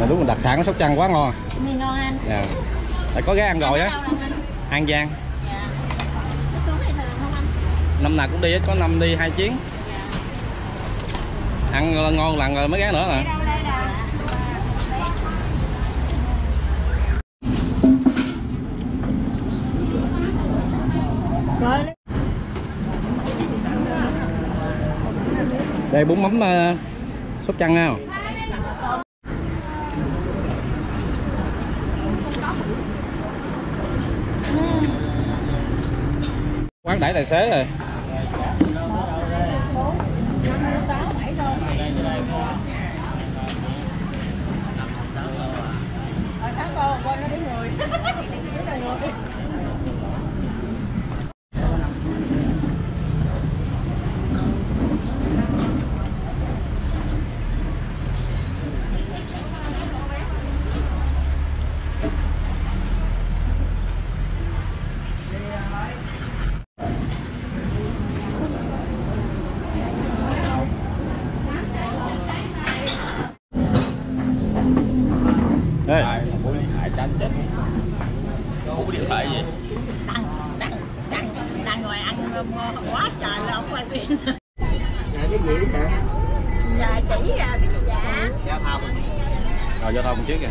Mà đúng là đặc sản Sóc Trăng quá ngon. Mì ngon anh. Dạ. Tại có ghé ăn rồi á? An Giang. Dạ. Xuống này thường không anh. Năm nào cũng đi hết có năm đi hai chuyến. Dạ. Ăn ngon lần rồi mới ghé nữa nè đây bún mắm uh, sóc trăng nào quán đẩy tài xế rồi. đây Bố điện thoại cho anh chết Bố điện thoại gì? đằng đằng đằng đằng ngoài ăn ngon quá trời là không quay tiền Dạ cái gì đó hả? dạ chỉ ra cái gì dạ Giao thông. Rồi giao thông một chiếc kìa